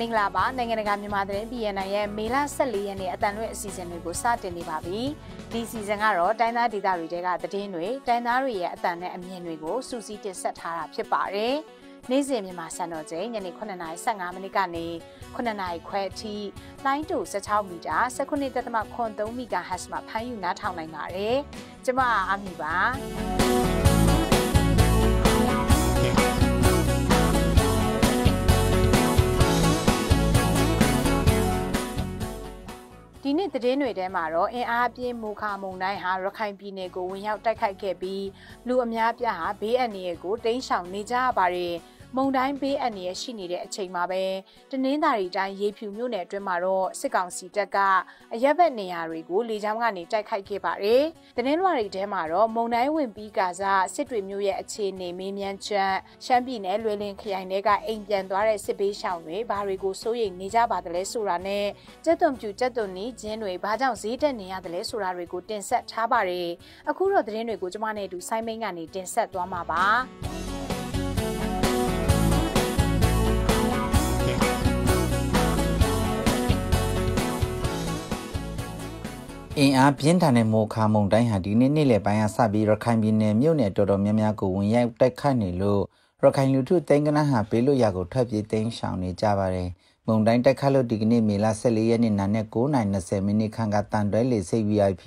မင်္ဂလာပါနိုင်ငံတကာမြန်မာသတင်း BNN ရဲ့မေလ14ရက်နေ့အတန်လွင့်အစီအစဉ်တွေကိုစတင်နေပါပြီဒီစီဇန်ကတော့တိုင်းသားဒေသတွေတဲကသတင်းတွေတိုင်းသားတွေရဲ့အတန်နဲ့အမြင်တွေကိုစူးစီးတင်ဆက်ထားတာဖြစ်ပါတယ်နေ့စဉ်မြန်မာစံတော်ချိန်ညနေ9:15မိနစ်ကနေ9:00ခွဲအထိလိုင်းတူ16မီတာ19.3 MHz မှာဖမ်းယူနားထောင်နိုင်ပါတယ်ကျမအာမီပါ ဒီနေ့သတင်းတွေထဲမှာတော့အင်အားပြင်းမူခါမုန်တိုင်းဟာရခိုင်ပြည်နယ်ကိုဝင်ရောက်တိုက်ခိုက်ခဲ့ပြီးလူအများပြားဟာဘေးအန္တရာယ်ကိုတိမ်းရှောင်နေကြရပါတယ်။ မုံတိုင်းဘေးအန္တရာယ်ရှိနေတဲ့အချိန်မှာပဲတနင်္သာရီတိုင်းရေဖြူမြို့နယ်အတွင်းမှာတော့စစ်ကောင်စီတပ်ကအရက်ဘက်နေရာတွေကိုလေကြောင်းကနေတိုက်ခိုက်ခဲ့ပါတယ်။တနင်္သာရီထဲမှာတော့မုံတိုင်းဝင်ပြီးကစားစစ်တွေမြို့ရဲ့အခြေအနေမေးမြန်းချက်ရှမ်းပြည်နယ်လွေလင်ခရိုင်တွေကအိမ်ပြန်သွားတဲ့စစ်ဘေးရှောင်တွေဘာတွေကိုစိုးရိမ်နေကြပါသလဲဆိုတာနဲ့ကျက်သွန်ပြူကျက်သွန်နီးဂျင်းတွေဘာကြောင့်ဈေးတက်နေရတယ်လဲဆိုတာတွေကိုတင်ဆက်ထားပါတယ်။အခုတော့သတင်းတွေကိုကျမနဲ့အတူဆိုင်းမင်းကနေတင်ဆက်သွားမှာပါ။ အင်အားပြင်းထန်တဲ့မိုခါမုန်တိုင်းဟာဒီနေ့နေ့လယ်ပိုင်းကစပြီးရခိုင်ပြည်နယ်မြို့နယ်တော်တော်များများကိုဝင်ရောက်တိုက်ခတ်နေလို့ရခိုင်လူထုတိုင်းကနဟာပေးလို့ရကိုထွက်ပြေးသိမ်းရှောင်နေကြပါတယ်။မုန်တိုင်းတိုက်ခတ်လို့ဒီကနေ့မေလ14ရက်နေ့နာနဲ့9:20မိနစ်ခန့်ကတန်တွဲလေစိတ် VIP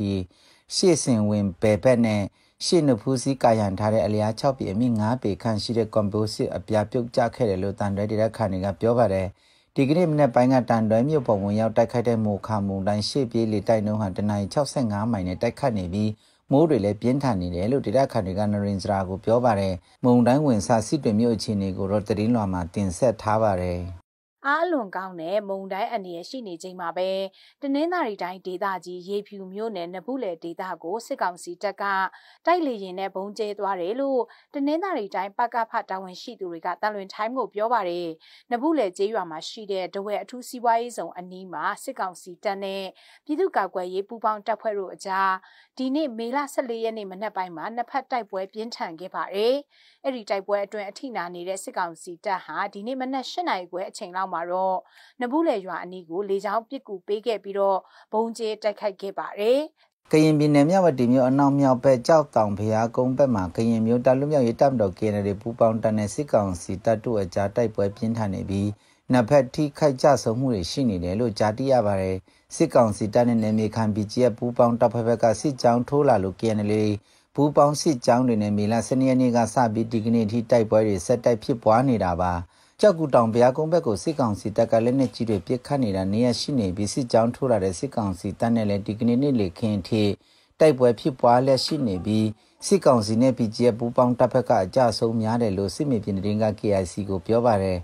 ရှေ့စင်ဝင်ဘယ်ဘက်နဲ့ရှေ့နဖူးစည်းကာရန်ထားတဲ့အလျား6ပေအမြင့်9ပေခန့်ရှိတဲ့ကွန်ပိုစစ်အပြာပြုတ်ကျခဲ့တယ်လို့တန်တွဲဒေသခံတွေကပြောပါတယ်။ ဒီကနေ့မနေ့ပိုင်းကတန်တွဲမြို့ပေါ်ဝင်ရောက်တိုက်ခိုက်တဲ့မိုခါမုန်တိုင်းရှေ့ပြေးလေတိုက်နှုန်းဟာတနင်္လာ65မိုင်နဲ့တိုက်ခတ်နေပြီးမိုးတွေလည်းပြင်းထန်နေတယ်လို့ဒေသခံတွေကနရင်စရာကိုပြောပါတယ်မုန်တိုင်းဝင်စားစစ်တွေမြို့အခြေအနေကိုတော့တရင်လွှာမှာတင်ဆက်ထားပါတယ် အားလွန်ကောင်းတဲ့မုံတိုင်းအနေရရှိနေချိန်မှာပဲတနင်္သာရီတိုင်းဒေသကြီးရေဖြူမြို့နယ်နဘူးလေဒေသကိုစစ်ကောင်စီတပ်ကတိုက်လေရင်နဲ့ဘုံကျဲသွားတယ်လို့တနင်္သာရီတိုင်းပကဖတာဝန်ရှိသူတွေကတန်လွင်ထိုင်းကိုပြောပါတယ်နဘူးလေကျေးရွာမှာရှိတဲ့ဒဝဲအထူးစီးပွားရေးဆောင်အနီးမှာစစ်ကောင်စီတပ်နဲ့ပြည်သူ့ကာကွယ်ရေးပူးပေါင်းတပ်ဖွဲ့တို့အကြားဒီနေ့မေလ14ရက်နေ့မနက်ပိုင်းမှာနှစ်ဖက်တိုက်ပွဲပြင်းထန်ခဲ့ပါတယ်အဲ့ဒီတိုက်ပွဲအတွင်းအထိနာနေတဲ့စစ်ကောင်စီတပ်ဟာဒီနေ့မနက်၈နာရီခွဲအချိန်လောက်မှာတော့နဘူးလေရွာအနီးကိုလေကြောင်းပစ်ကူပေးခဲ့ပြီးတော့ဘုံကျဲတိုက်ခိုက်ခဲ့ပါတယ်ကရင်ပြည်နယ်မြဝတီမြို့အနောက်မြောက်ဘက်ကြောက်တောင်ဖျားကုန်းဘက်မှာကရင်မျိုးတပ်လူမျိုးရေးတပ်မတော် KNL ပူပေါင်းတပ်နဲ့စစ်ကောင်စီတပ်တို့အကြားတိုက်ပွဲပြင်းထန်နေပြီးနှစ်ဖက်ထိခိုက်ကြဆုံမှုတွေရှိနေတယ်လို့ကြားသိရပါတယ်စစ်ကောင်စီတပ်နဲ့နယ်မြေခံ BGF ပူပေါင်းတပ်ဖွဲ့ဘက်ကစစ်ကြောင်းထိုးလာလို့ KNL ပူပေါင်းစစ်ကြောင်းတွေနဲ့မေလ12ရက်နေ့ကစပြီးဒီကနေ့ထိတိုက်ပွဲတွေဆက်တိုက်ဖြစ်ပွားနေတာပါ ကြောက်ကူတောင်ဗျာကုန်းဘက်ကိုစစ်ကောင်စီတပ်ကလက်နက်ကြီးတွေပစ်ခတ်နေတာနေရရှိနေပြီးစစ်ကြောင်းထိုးလာတဲ့စစ်ကောင်စီတပ်နဲ့လည်းဒီကနေ့နေ့လေခင်းထိတိုက်ပွဲဖြစ်ပွားလျက်ရှိနေပြီးစစ်ကောင်စီနဲ့ PGF ပူပေါင်းတပ်ဖက်ကအကြဆုံးများတယ်လို့စစ်မြေပြင်တင်က KIC ကိုပြောပါတယ်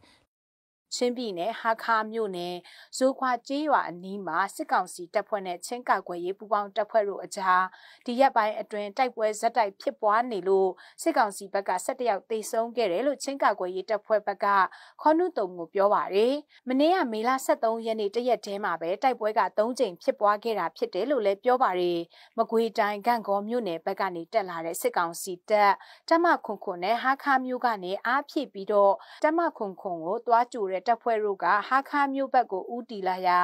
ချင်းပြည်နယ်ဟာခါမြို့နယ်ဇိုခွာကျေးရွာအနီးမှာစစ်ကောင်စီတပ်ဖွဲ့နဲ့ချင်းကာကွယ်ရေးပူးပေါင်းတပ်ဖွဲ့တို့အကြားဒီရက်ပိုင်းအတွင်းတိုက်ပွဲဇက်တိုက်ဖြစ်ပွားနေလို့စစ်ကောင်စီဘက်က၁၁ယောက်သေဆုံးခဲ့တယ်လို့ချင်းကာကွယ်ရေးတပ်ဖွဲ့ဘက်ကခေါနုတုံကိုပြောပါတယ်။မနေ့ကမေလ23ရက်နေ့တရက်တည်းမှာပဲတိုက်ပွဲက3ကြိမ်ဖြစ်ပွားခဲ့တာဖြစ်တယ်လို့လည်းပြောပါတယ်။မကွေတိုင်းဂန့်ကောမြို့နယ်ဘက်ကနေတက်လာတဲ့စစ်ကောင်စီတပ်တမခွန်ခွန်နဲ့ဟာခါမြို့ကနေအားဖြည့်ပြီးတော့တမခွန်ခွန်ကိုတွားကြိုတဲ့တပ်ဖွဲ့တို့ကဟာခါမြို့ဘက်ကိုဦးတီလာရာ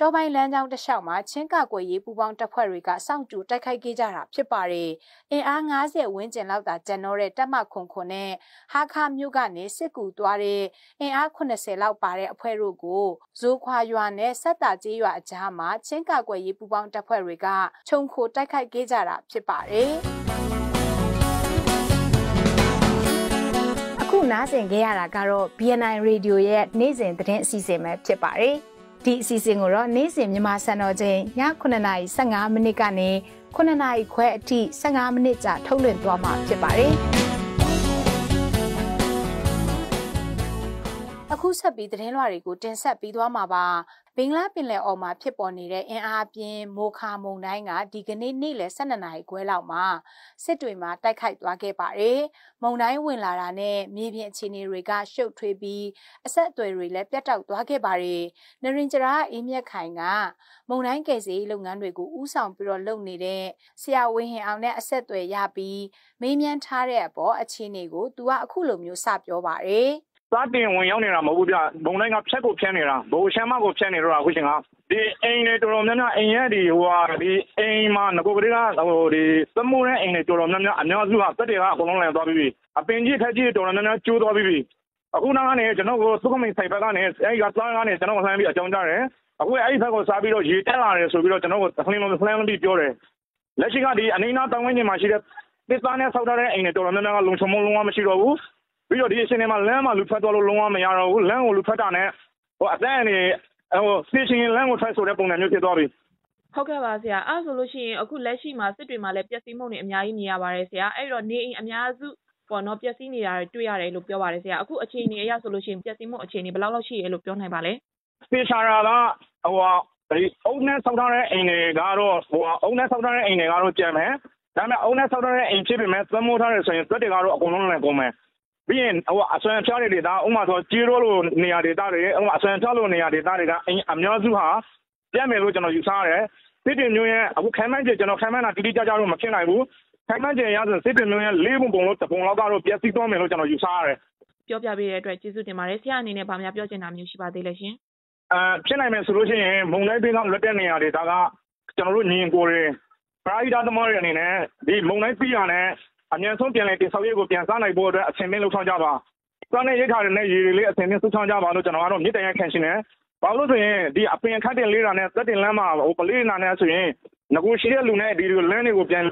တောပိုင်းလမ်းကြောင်းတစ်လျှောက်မှာချင်းကကွယ်ရေးပူးပေါင်းတပ်ဖွဲ့တွေကစောင့်ကြိုတိုက်ခိုက်ခဲ့ကြတာဖြစ်ပါတယ်။အင်အား90ဝန်းကျင်လောက်သာကျန်တော့တဲ့တပ်မခွန်ခွန်နဲ့ဟာခါမြို့ကနေစစ်ကူသွားတဲ့အင်အား80လောက်ပါတဲ့အဖွဲ့တို့ကိုဇိုးခွာရွာနဲ့ဆက်တာကျေးရွာအကြားမှာချင်းကကွယ်ရေးပူးပေါင်းတပ်ဖွဲ့တွေကခြုံခိုတိုက်ခိုက်ခဲ့ကြတာဖြစ်ပါတယ်။ နားဆင်ခဲ့ရတာကတော့ BNI Radio ရဲ့နေ့စဉ်သတင်းအစီအစဉ်ပဲဖြစ်ပါတယ်။ဒီအစီအစဉ်ကိုတော့နေ့စဉ်မြန်မာစံတော်ချိန်ည9:15မိနစ်ကနေ9:00ခွဲအထိ15မိနစ်ကြာထုတ်လွှင့်သွားမှာဖြစ်ပါတယ်။ အခုဆက်ပြီးသတင်းလွှာတွေကိုတင်ဆက်ပြီးသွားမှာပါဘင်္ဂလားပင်လယ်အော်မှာဖြစ်ပေါ်နေတဲ့အင်အားပြင်းမိုခါမုန်တိုင်းကဒီကနေ့နေ့လယ်12နာရီခွဲလောက်မှာစစ်တွေမှာတိုက်ခိုက်သွားခဲ့ပါတယ်။မုန်တိုင်းဝင်လာတာနဲ့မြေပြင်အခြေအနေတွေကရှုပ်ထွေးပြီးအဆက်အသွယ်တွေလည်းပြတ်တောက်သွားခဲ့ပါတယ်။နရင်ကျရာအေးမြက်ခိုင်ကမုန်တိုင်းကယ်ဆယ်ရေးလုပ်ငန်းတွေကိုဥဆောင်ပြီးတော့လုပ်နေတဲ့ဆရာဝင်းဟင်အောင်နဲ့အဆက်အသွယ်ရပြီးမေးမြန်းထားတဲ့အပေါ်အခြေအနေကိုသူကအခုလိုမျိုးစပြောပါတယ်။ စားတင်ဝင်ရောက်နေတာမဟုတ်ဘူးဗျဘုံတိုင်းကဖြတ်ကိုဖြတ်နေတာဘိုးရှမ်းမကိုဖြတ်နေတော့အခုချိန်ကဒီအိမ်တွေတော်တော်များများအိမ်ရဲ့ဒီဟိုဟာဒီအိမ်မှာငကိုကလေးကဟိုဒီသမိုးတဲ့အိမ်တွေတော်တော်များများအများစုဟာတက်တွေကအကုန်လုံးလည်သွားပြီးပြီအပင်ကြီးထက်ကြီးတော်တော်များများကျိုးသွားပြီးပြီအခုနောက်ကနေကျွန်တော်ကိုသုခမိန်ဆိုင်ဘက်ကနေအဲဒီကသွားကနေကျွန်တော်ကိုလှမ်းပြီးအကြောင်းကြားတယ်အခုအဲ့ဒီဘက်ကိုစားပြီးတော့ရေတက်လာတယ်ဆိုပြီးတော့ကျွန်တော်ကိုဖလင်းလုံးဖလင်းလုံးပြီးပြောတယ်လက်ရှိကဒီအနိနာတောင်ဝင်းကျင်မှာရှိတဲ့တစ်သားနဲ့ဆောက်ထားတဲ့အိမ်တွေတော်တော်များများကလုံချုံမလုံးဝမရှိတော့ဘူး ပြီးတော့ဒီအချိန်တွေမှာလမ်းမှာလူထွက်သွားလို့လုံးဝမရတော့ဘူးလမ်းကိုလူထွက်တာနဲ့ဟိုအသက်အနေဟိုစတေရှင်လမ်းကိုထွက်ဆိုတဲ့ပုံစံမျိုးဖြစ်သွားပြီဟုတ်ကဲ့ပါဆရာအဲ့ဆိုလို့ရှိရင်အခုလက်ရှိမှာစစ်တွေမှာလည်းပျက်စီးမှုတွေအများကြီးမြင်ရပါတယ်ဆရာအဲ့တော့နေအိမ်အများစုပေါ့နော်ပျက်စီးနေတာတွေ့ရတယ်လို့ပြောပါတယ်ဆရာအခုအခြေအနေအရဆိုလို့ရှိရင်ပျက်စီးမှုအခြေအနေဘယ်လောက်လောက်ရှိရဲလို့ပြောနိုင်ပါလဲစတေရှာရာကဟိုဒီအုံနဲ့ဆောက်ထားတဲ့အိမ်တွေကတော့ဟိုအုံနဲ့ဆောက်ထားတဲ့အိမ်တွေကတော့ကျန်မယ်ဒါပေမဲ့အုံနဲ့ဆောက်ထားတဲ့အိမ်ဖြစ်ပေမဲ့သမိုးထားတယ်ဆိုရင်သက်တွေကတော့အကုန်လုံးလည်းကုန်မယ် ပြီးရင်ဟိုအဆွမ်းဖြားတဲ့ဒေတာဥမာဆိုကြေးရိုးလိုနေရာဒေတာတွေဥမာအဆွမ်းဖြားလိုနေရာဒေတာတွေကအအများစုဟာပြတ်မယ်လို့ကျွန်တော်ယူဆရတယ်စစ်တင်မျိုးရဲ့အခုခံမှန်းချက်ကျွန်တော်ခံမှန်းတာတိတိကျကျတော့မဖြစ်နိုင်ဘူးခံမှန်းချက်ရဆိုစစ်တင်မျိုးရဲ့လေးပုံပုံလို့တပုံလောက်ကတော့ပြည့်စည်သွားမယ်လို့ကျွန်တော်ယူဆရတယ်ပြောပြပေးတဲ့အတွက်ကျေးဇူးတင်ပါတယ်ဆရာအနေနဲ့ဗာများပြောချင်တာမျိုးရှိပါသေးလဲရှင်အဲဖြစ်နိုင်မယ်ဆိုလို့ရှိရင်မုံလိုက်ပေးကလွတ်တဲ့နေရာတွေဒါကကျွန်တော်တို့ညီကိုတွေပရာဟိတသမားတွေအနေနဲ့ဒီမုံလိုက်ပြီးရနဲ့ အမြန်ဆုံးပြန်လည်တင်ဆောက်ရေးကိုပြန်စားနိုင်ဖို့အတွက်အချိန်မင်းလှုပ်ဆောင်ကြပါ။စားနေရိတ်ခါတွေနဲ့ရေတွေလေးအချိန်မင်းလှုပ်ဆောင်ကြပါလို့ကျွန်တော်ကတော့မြစ်တရခံရှင်တယ်။ဘာလို့ဆိုရင်ဒီအပင်ခတ်တင်လေးတာနဲ့သက်တင်လမ်းမှာဟိုပလေးနာနဲ့ဆိုရင်ငကိုရှိတဲ့လူနဲ့ဒီလိုလမ်းတွေကိုပြန်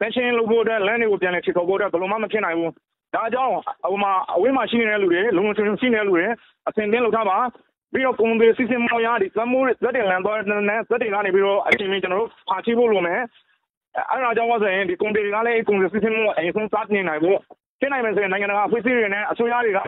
ပန်ရှင်လုပ်ဖို့အတွက်လမ်းတွေကိုပြန်လည်ချေထုတ်ဖို့အတွက်ဘယ်လိုမှမဖြစ်နိုင်ဘူး။ဒါကြောင့်ဟိုမှာအဝေးမှာရှိနေတဲ့လူတွေလုံလုံချုံချုံရှိနေတဲ့လူတွေအစဉ်တင်းလုပ်ထားပါပြီးတော့ကွန်ဒီစီစင်မောရဒီသမိုးသက်တင်လမ်းသွားတဲ့သက်တင်ကနေပြီးတော့အချိန်မင်းကျွန်တော်တို့ဖာချိဖို့လိုမယ် အဲ့ဒါကြောင့်ဆိုရင်ဒီကွန်တီတွေကလည်းကွန်တီစီစဉ်မှုအရင်ဆုံးစတင်နိုင်ဖို့ဖြစ်နိုင်မယ်ဆိုရင်နိုင်ငံတကာအဖွဲ့အစည်းတွေနဲ့အစိုးရတွေက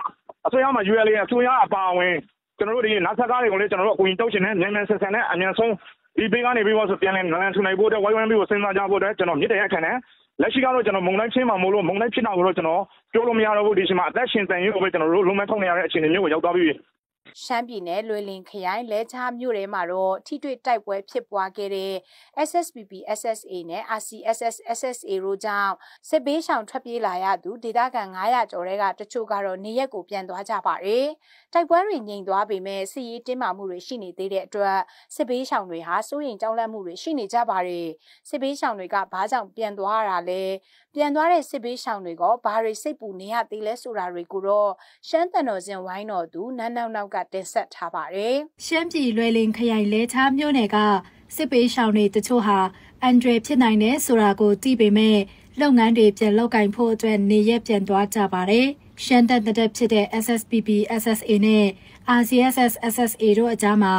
အစိုးရမှာ UL အစိုးရအပါအဝင်ကျွန်တော်တို့ဒီနာဆာကားတွေကိုလည်းကျွန်တော်တို့အကူအညီတောက်ရှင်နဲ့မြန်မြန်ဆန်ဆန်နဲ့အမြန်ဆုံးဒီဘေးကနေပြီးတော့ဆိုပြန်လည်နလန်ထူနိုင်ဖို့အတွက်ဝိုင်းဝန်းပြီးကိုစဉ်းစားကြဖို့အတွက်ကျွန်တော်မြစ်တဲ့ရခံတယ်လက်ရှိကတော့ကျွန်တော်မုံတိုင်းချင်းမှာမို့လို့မုံတိုင်းဖြစ်တာကိုတော့ကျွန်တော်ပြောလို့မရတော့ဘူးဒီချိန်မှာအသက်ရှင်တန်ရေးကိုပဲကျွန်တော်တို့လုံးမထုံနေရတဲ့အခြေအနေမျိုးကိုရောက်သွားပြီ ရှမ်းပြည်နယ်လွေလင်ခရိုင်လဲချားမြို့ထဲမှာတော့ထိတွေ့တိုက်ပွဲဖြစ်ပွားခဲ့တဲ့ SSPP SSA နဲ့ RCSS SSA တို့ကြောင့်စစ်ဘေးရှောင်ထွက်ပြေးလာရသူဒေသခံ900ကျော်တဲ့ကတချို့ကတော့နေရက်ကိုပြန်သွားကြပါတယ်။တိုက်ပွဲတွေငြိမ်သွားပေမဲ့စစ်ရေးတင်းမာမှုတွေရှိနေသေးတဲ့အတွက်စစ်ဘေးရှောင်တွေဟာစိုးရိမ်ကြောက်လန့်မှုတွေရှိနေကြပါတယ်။စစ်ဘေးရှောင်တွေကဘာကြောင့်ပြန်သွားရတာလဲ။ပြန်သွားတဲ့စစ်ဘေးရှောင်တွေကဘာတွေစိတ်ပူနေရသေးလဲဆိုတာတွေကိုတော့ရှမ်းတန်တော်စင်ဝိုင်းတော်သူနန်းနောက်နောက်ကတင်ဆက်ထားပါတယ်။ရှမ်းပြည်လွယ်လင်ခရိုင်လဲချားမြို့နယ်ကစစ်ပေးရှောင်တွေတချို့ဟာအန်ဒရဖြစ်နိုင်တယ်ဆိုတာကိုသိပေမဲ့လုပ်ငန်းတွေပြန်လုပ်ကင်ဖို့အတွက်နေရက်ပြန်သွားကြပါတယ်။ရှမ်းတပ်တပ်ဖြစ်တဲ့ SSPP SSA နဲ့ RCSS SSA တို့အကြားမှာ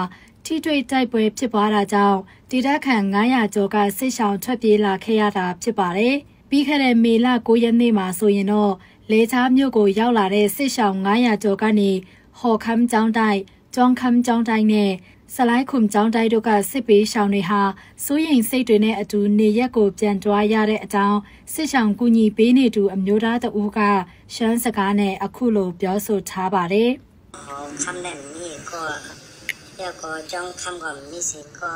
ထိတွေ့တိုက်ပွဲဖြစ်ပွားတာကြောင့်ဒေသခံ900ကျော်ကစစ်ရှောင်ထွက်ပြေးလာခဲ့ရတာဖြစ်ပါတယ်။ပြီးခဲ့တဲ့မေလ9ရက်နေ့မှာဆိုရင်တော့လေချားမြို့ကိုရောက်လာတဲ့စစ်ရှောင်900ကျော်ကနေ ဟော်ခမ်းကျောင်းတိုက်၊ကျောင်းခမ်းကျောင်းတိုက်နဲ့ဆလိုက်ခုံကျောင်းတိုက်တို့ကစစ်ပေးရှောင်တွေဟာစိုးရိမ်စိတ်တွေနဲ့အတူနေရက်ကိုပြန်သွားရတဲ့အကြောင်းစစ်ရှောင်ကူညီပေးနေသူအမျိုးသားတဦးကရှမ်းစကားနဲ့အခုလိုပြောဆိုထားပါတယ်။ဟောခမ်းနဲ့မြေကိုရကောကျောင်းခမ်းကမြေစင်ကို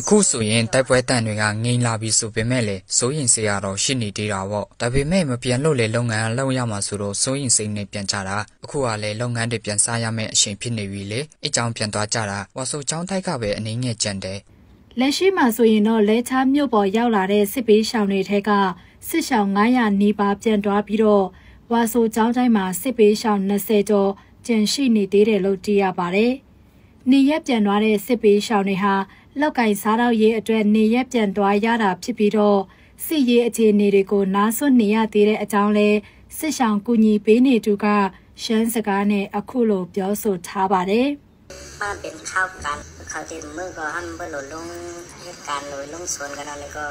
အခုဆိုရင်တိုက်ပွဲတန်တွေကငိမ့်လာပြီဆိုပေမဲ့လည်းစိုးရင်စရာတော့ရှိနေသေးတာပေါ့ဒါပေမဲ့မပြန်လို့လေလုပ်ငန်းလုပ်ရမှာဆိုတော့စိုးရင်စိတ်နဲ့ပြန်ကြတာအခုကလည်းလုပ်ငန်းတွေပြန်စားရမယ့်အချိန်ဖြစ်နေပြီလေအကြောင်းပြန်သွားကြတာဝါဆိုချောင်းတိုက်ကပဲအနေငယ်ကြံတယ်လက်ရှိမှာဆိုရင်တော့လဲချားမြို့ပေါ်ရောက်လာတဲ့စစ်ပေးရှောင်တွေထဲကစစ်ရှောင်900နီးပါးပြန်သွားပြီးတော့ဝါဆိုကျောင်းတိုင်းမှာစစ်ပေးရှောင်20ကျော်ကျန်ရှိနေသေးတယ်လို့သိရပါတယ်။ နေရက်ပြန်သွားတဲ့စစ်ပေးရှောင်းတွေဟာလောက်ကင်စားတော့ရေးအတွက်နေရက်ပြန်သွားရတာဖြစ်ပြီးတော့စစ်ရေးအခြေအနေတွေကိုနားဆွနေရသေးတဲ့အကြောင်းလဲစစ်ဆောင်ကူညီပေးနေသူကရှမ်းစကားနဲ့အခုလိုပြောဆိုထားပါတယ်။มาเป็นข้าวกันเขาที่มือก็หันเบลลงเหตุการณ์เลยลงสวนกันอะไรก็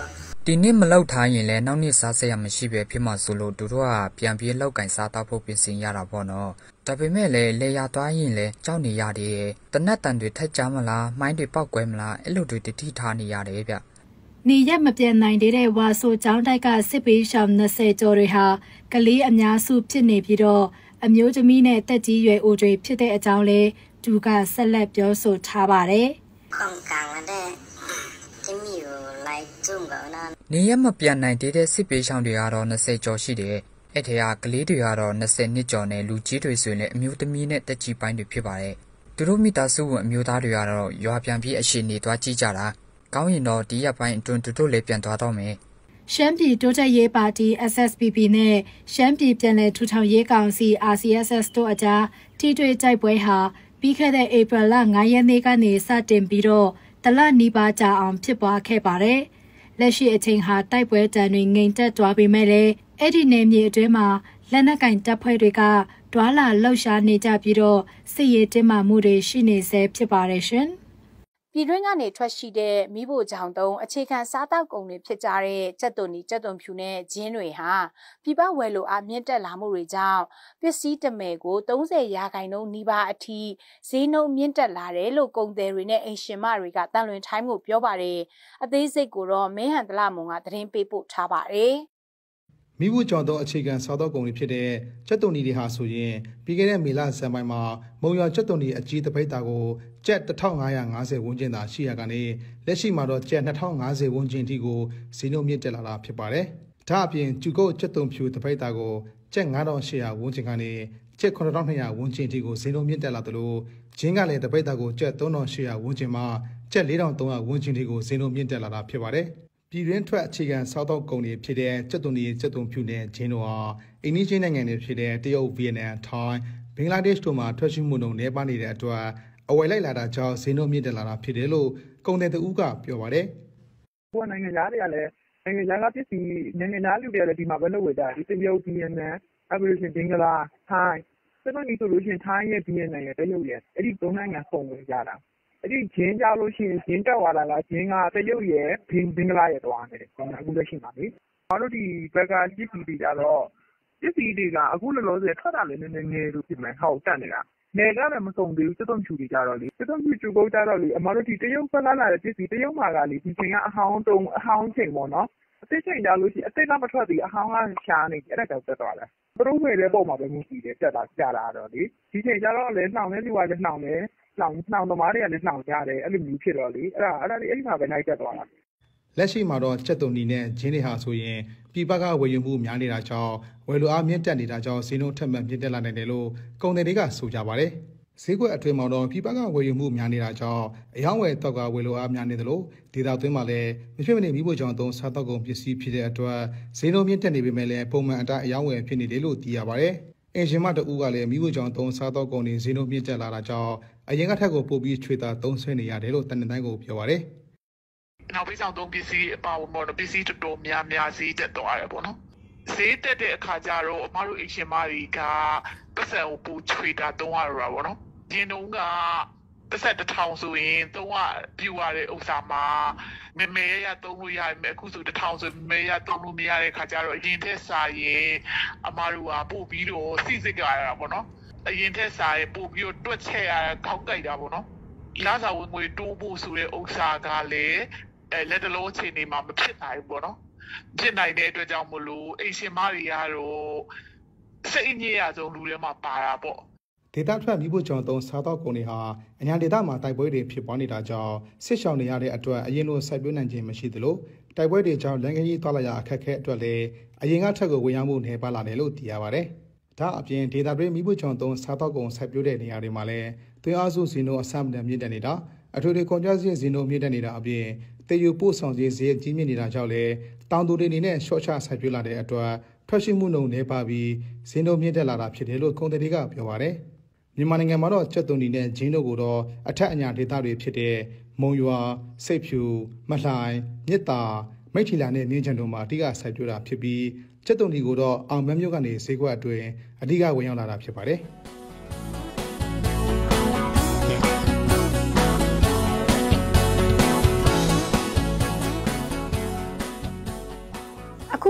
ဒီနှစ်မလောက်ထားရင်လည်းနောက်နှစ်စားစရာမရှိပဲဖြစ်မှဆိုလို့သူတို့ကပြန်ပြေးလောက်ကင်စားတော့ဖို့ပြင်ဆင်ရတာပေါ့နော် ဒါပေမဲ့လည်းလေယာသွားရင်လည်းကြောက်နေရတယ်တနတ်တန်တွေထက်ကြမလားမိုင်းတွေပောက်ကွဲမလားအဲ့လိုတွေတတိထားနေရတယ်ဗျနေရက်မပြတ်နိုင်သေးတဲ့ဝါဆိုကျောင်းတိုက်ကစစ်ပေးရှောင်20ကျော်တွေဟာကလေးအများစုဖြစ်နေပြီးတော့အမျိုးသမီးနဲ့တက်ကြီးရွယ်အိုတွေဖြစ်တဲ့အကြောင်းလဲသူကဆက်လက်ပြောဆိုထားပါတယ်။ခေါင်ကန်တဲ့ဒီမီကိုလိုက်ကျုံကနာနေရက်မပြန်နိုင်သေးတဲ့စစ်ပေးရှောင်တွေကတော့20ကျော်ရှိတယ် အဲ့ထဲကကလေးတွေကတော့20နှစ်ကျော်နဲ့လူကြီးတွေဆိုရင်လည်းအမျိုးသမီးနဲ့တက်ကြီးပိုင်းတွေဖြစ်ပါတယ်။သူတို့မိသားစုဝင်အမျိုးသားတွေကတော့ရွာပြန်ပြီးအရှိနေသွားကြည့်ကြတာ။ကောင်းရင်တော့ဒီရက်ပိုင်းအတွင်းသူတို့လည်းပြန်သွားတော့မယ်။ရှမ်းပြည်တိုးတက်ရေးပါတီ SSPP နဲ့ရှမ်းပြည်ပြည်နယ်ထူထောင်ရေးကောင်စီ RCSS တို့အကြားထိတွေ့တိုက်ပွဲဟာပြီးခဲ့တဲ့ဧပြီလ9ရက်နေ့ကနေစတင်ပြီးတော့တလနီးပါးကြာအောင်ဖြစ်ပွားခဲ့ပါတယ်။လက်ရှိအချိန်ဟာတိုက်ပွဲတံတွေငိမ်သက်သွားပေမဲ့လည်း အဲ့ဒီနယ်မြေအတွင်းမှာလက်နက်ကင်တပ်ဖွဲ့တွေကတွာလာလှုပ်ရှားနေကြပြီးတော့စစ်ရေးတင်းမာမှုတွေရှိနေဆဲဖြစ်ပါတယ်ရှင်။ပြည်တွင်းကနေထွက်ရှိတဲ့မိဖို့ကြောင်တုံးအခြေခံစားတောက်ကုန်တွေဖြစ်ကြတဲ့ကြက်သွန်နီကြက်သွန်ဖြူနဲ့ဂျင်းတွေဟာပြပဝယ်လိုအားမြင့်တက်လာမှုတွေကြောင့်ပစ္စည်းတမယ်ကို30ရာခိုင်နှုန်းနီးပါးအထိဈေးနှုန်းမြင့်တက်လာတယ်လို့ကုန်သည်တွေနဲ့အိမ်ရှင်မတွေကတန်လွင်ထိုင်းကိုပြောပါတယ်အသေးစိတ်ကိုတော့မင်းဟန်တလမုံကသတင်းပေးပို့ထားပါတယ် မိဘူးကြောင့်သောအခြေခံစားသောက်ကုန်တွေဖြစ်တဲ့ကျက်သွန်နီတွေဟာဆိုရင်ပြီးခဲ့တဲ့မေလဇန်ပိုင်းမှာမုံရွာကျက်သွန်နီအကြီးတပိတ်တာကိုကျပ်1550ဝန်းကျင်သာရှိရကနေလက်ရှိမှာတော့ကျပ်2050ဝန်းကျင်ထိကိုဈေးနှုန်းမြင့်တက်လာတာဖြစ်ပါတယ်။ဒါအပြင်ကျူကုတ်ကျက်သွန်ဖြူတပိတ်တာကိုကျပ်9800ဝန်းကျင်ကနေကျပ်9200ဝန်းကျင်ထိကိုဈေးနှုန်းမြင့်တက်လာသလိုဂျင်းကလည်းတပိတ်တာကိုကျပ်3800ဝန်းကျင်မှကျပ်4300ဝန်းကျင်ထိကိုဈေးနှုန်းမြင့်တက်လာတာဖြစ်ပါတယ်။ ပြည်တွင်းထွက်အခြေခံစားသောက်ကုန်တွေဖြစ်တဲ့ကြက်သွန်တွေကြက်သွန်ဖြူနဲ့ဂျင်းတို့ဟာအိန္ဒိချင်းနိုင်ငံတွေဖြစ်တဲ့တရုတ်ဗီယက်နမ်ထိုင်းဘင်္ဂလားဒေ့ရှ်တို့မှာထွက်ရှိမှုနှုန်းနည်းပါးနေတဲ့အတွက်အဝယ်လိုက်လာတာကြောင့်ဈေးနှုန်းမြင့်တက်လာတာဖြစ်တယ်လို့ကုန်သည်တဦးကပြောပါတယ်။ဟိုနိုင်ငံသားတွေကလည်းနိုင်ငံသားကပစ္စည်းနိုင်ငံသားလူတွေကလည်းဒီမှာပဲလုပ်ဝယ်ကြတယ်ဒီတရုတ်ဗီယက်နမ်အမေရိကန်ဘင်္ဂလားထိုင်းစက်တော့ဒီဆိုလို့ရှိရင်ထိုင်းရဲ့ဗီယက်နမ်ရဲ့တရုတ်ရဲ့အဲ့ဒီသုံးနိုင်ငံပုံဝင်ကြတာ အဲ့ဒီဂျင်းကျလို့ရှိရင်ဂျင်းတက်သွားတာကဂျင်းကတရုတ်ရယ်ဘင်္ဂလားရယ်သွားနေတယ်အခုလက်ရှိမှာလေ။ကျွန်တော်တို့ဒီဘက်ကပစ္စည်းတွေကျတော့ပစ္စည်းတွေကအခုလောလောဆယ်ထွက်တာလည်းနည်းနည်းနည်းလို့ဖြစ်မယ်ဟုတ်တက်နေတာ။နယ်ကလည်းမကုန်သေးဘူးကြက်သွန်ဖြူတွေကျတော့လေကြက်သွန်ဖြူကျူကုတ်ကျတော့လေအမတို့ဒီတရုတ်ဘက်ကလာတဲ့ပစ္စည်းတရုတ်မှာကလေဒီချိန်ကအဟောင်းတုံးအဟောင်းချိန်ပေါ့နော် အသစ်ချိန်ကြလို့ရှိရင်အသစ်ကမထွက်သေးအဟောင်းကရှားနေအဲ့ဒါကြောင့်တက်သွားတာသူတို့ဝယ်တဲ့ပုံမှာပဲမူတည်တယ်တက်တာကြာလာတော့လေဒီချိန်ကျတော့လည်းနှောင်တဲ့လူကလည်းနှောင်တယ်နှောင်နှောင်သမားတွေကလည်းနှောင်ကြတယ်အဲ့လိုမျိုးဖြစ်တော့လေအဲ့ဒါအဲ့ဒါလေးအဲ့ဒီမှာပဲနိုင်တက်သွားတာလက်ရှိမှာတော့ချက်တုံနီနဲ့ဂျင်းတွေဟာဆိုရင်ပြည်ပကဝယ်ယူမှုများနေတာကြောင့်ဝယ်လိုအားမြင့်တက်နေတာကြောင့်ဈေးနှုန်းထက်မှန်မြင့်တက်လာနိုင်တယ်လို့ကုန်သည်တွေကဆိုကြပါတယ် ဈေးကွက်အတွင်းမှာတော့ပြည်ပကဝယ်ယူမှုများနေတာကြောင့်အယောင်းဝယ်တော့ကဝယ်လိုအားများနေတယ်လို့ဒေတာသွင်းမှာလည်းမဖြစ်မနေမိဖို့ကြောင့်သုံးစားတော့ကုန်ပစ္စည်းဖြစ်တဲ့အတွက်ဈေးနှုန်းမြင့်တက်နေပေမဲ့လည်းပုံမှန်အတိုင်းအယောင်းဝယ်ဖြစ်နေတယ်လို့သိရပါတယ်အင်ရှင်မတအူးကလည်းမိဖို့ကြောင့်သုံးစားတော့ကုန်တွေဈေးနှုန်းမြင့်တက်လာတာကြောင့်အရင်ကထက်ကိုပိုပြီးချွေတာသုံးဆွဲနေရတယ်လို့တန်တန်တိုင်းကိုပြောပါတယ်နောက်ပေးဆောင်သုံးပစ္စည်းအပါဝင်ပေါ့နော်ပစ္စည်းတော်တော်များများဈေးတက်သွားတယ်ပေါ့နော် ဈေးတက်တဲ့အခါကျတော့အမတို့အရှင်မတွေကပတ်စံကိုပူချွေတာသုံးရတာပေါ့နော်ဒီနှုန်းကတစ်ဆက်တစ်ထောင်ဆိုရင်သုံးရပြူရတဲ့ဥစ္စာမှာမမေရရသုံးလို့ရမယ်အခုဆိုတစ်ထောင်ဆိုမမေရသုံးလို့မရတဲ့ခါကျတော့အရင်ထက်စာရင်အမတို့ကပို့ပြီးတော့စိစိကြရတာပေါ့နော်အရင်ထက်စာရင်ပို့ပြီးတော့တွက်ချက်ရတာခေါက်ကြိုက်တာပေါ့နော်လာစာဝင်ငွေတိုးဖို့ဆိုတဲ့ဥစ္စာကလည်းအဲလက်တလုံးအချိန်နေမှာမဖြစ်နိုင်ဘူးပေါ့နော် ဖြစ်နိုင်တဲ့အတွက်ကြောင့်မလို့အိရှင်မတွေကတော့စိတ်ညစ်ရဆုံးလူတွေမှာပါတာပေါ့ဒေတာထွက်မိဖို့ကြောင့်သုံးစားတော့ကုန်တွေဟာအညာဒေတာမှာတိုက်ပွဲတွေဖြစ်ပွားနေတာကြောင့်ဆစ်ဆောင်နေရတဲ့အတွက်အရင်လိုစိုက်ပျိုးနိုင်ခြင်းမရှိသလိုတိုက်ပွဲတွေကြောင့်လန်ကကြီးသွားလာရအခက်အခဲအတွက်လည်းအရင်ကထက်ကိုဝင်ရောက်မှုနေပါလာတယ်လို့သိရပါတယ်။ဒါအပြင်ဒေတာတွေမိဖို့ကြောင့်သုံးစားတော့ကုန်စိုက်ပျိုးတဲ့နေရာတွေမှာလည်းသွင်းအားစုစီနိုအဆမ်တန်မြင့်တက်နေတာအထူးတွေကွန်ကြစီစီနိုမြင့်တက်နေတာအပြင် တေယူပို့ဆောင်ရေးဈေးကြီးမြင့်နေတာကြောင့်လည်းတောင်သူတွေအနေနဲ့ရှော့ချစိုက်ပျိုးလာတဲ့အတွက်ထွက်ရှိမှုနှုန်းနေပါပြီးဈေးနှုန်းမြင့်တက်လာတာဖြစ်တယ်လို့ကုန်သည်တွေကပြောပါတယ်။မြန်မာနိုင်ငံမှာတော့ချက်သွန်ဒီနဲ့ဂျင်းတို့ကိုတော့အထက်အညာဒေသတွေဖြစ်တဲ့မုံရွာစိတ်ဖြူမလှိုင်မြစ်တာမိထီလာနဲ့မြင်းချံတို့မှာအဓိကစိုက်ပျိုးတာဖြစ်ပြီးချက်သွန်ဒီကိုတော့အောင်မန်းမြို့ကနေဈေးကွက်အတွင်းအဓိကဝင်ရောက်လာတာဖြစ်ပါတယ်